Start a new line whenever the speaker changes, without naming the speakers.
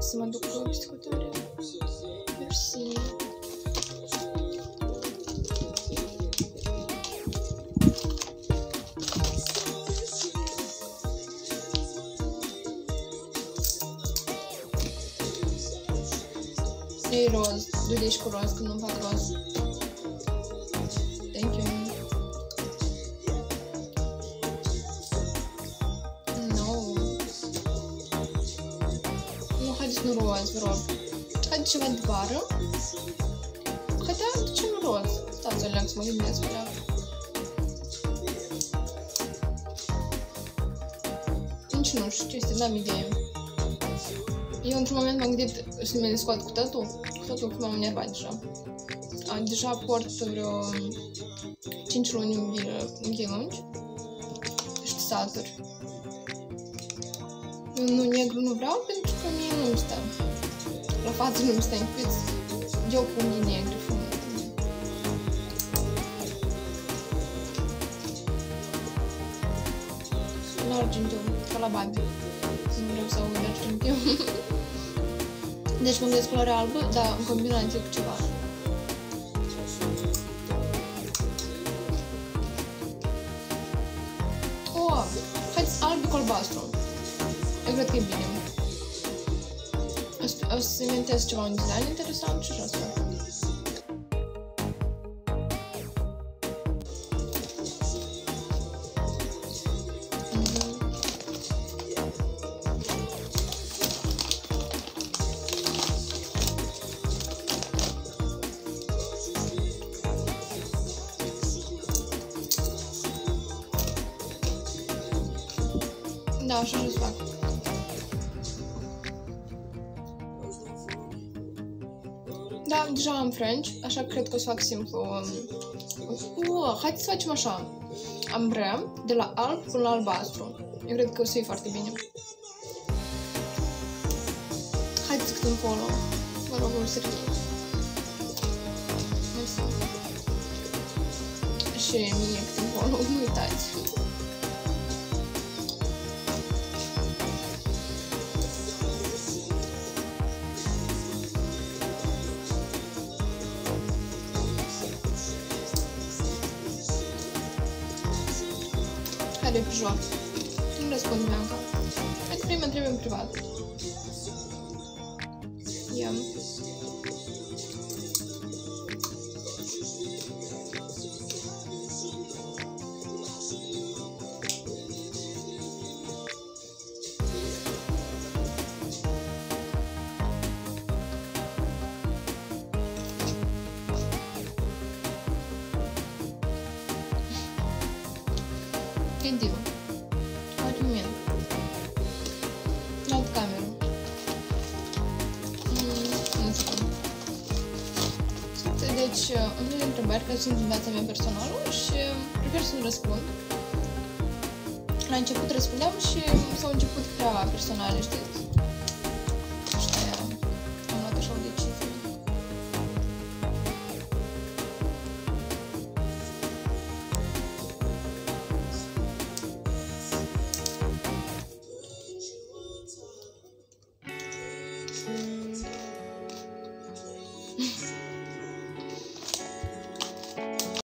Să mă duc cu biscuitoare. Mersi. E roz. Du ești cu roz când nu fac de ce nu roz? Stați, Alex, să mă gândesc, Alex. Nici nu știu, este, n-am idee. Eu într-un moment m-am gândit să mi le scot cu tatu, cu tatu că m-am enervat deja. A, deja port vreo 5 luni în închei lungi și saturi. Eu nu negru nu vreau pentru că mie nu-mi stă. La față nu-mi stă încât eu cu unii negri. La argintiu, ca la babi. Nu vreau să aud argintiu. Deci mă gândesc culoare albă, dar în combinație cu ceva. Oh, haideți alb cu albastru. Eu cred că e bine. O să- O să inventez ceva, un design interesant și așa să fac. Mhm. Da, așa să fac. Da, deja am French, așa că cred că o să fac simplu. Um, uh, haideți să facem așa. Ambre, de la alb până la albastru. Eu cred că o să fie foarte bine. Haideți cât un follow. Vă rog, un Serghei. Mersi. Și mie cât un follow, nu uitați. Care e pe joc? Nu răspund, Bianca. Hai că prima trebuie în privat. Ia. Gândiu. Faci un moment. Alt cameră. Mm, nu știu. Deci, îmi pun întrebări care sunt în viața mea personală și prefer să nu răspund. La început răspundeam și s-au început prea personale, știți?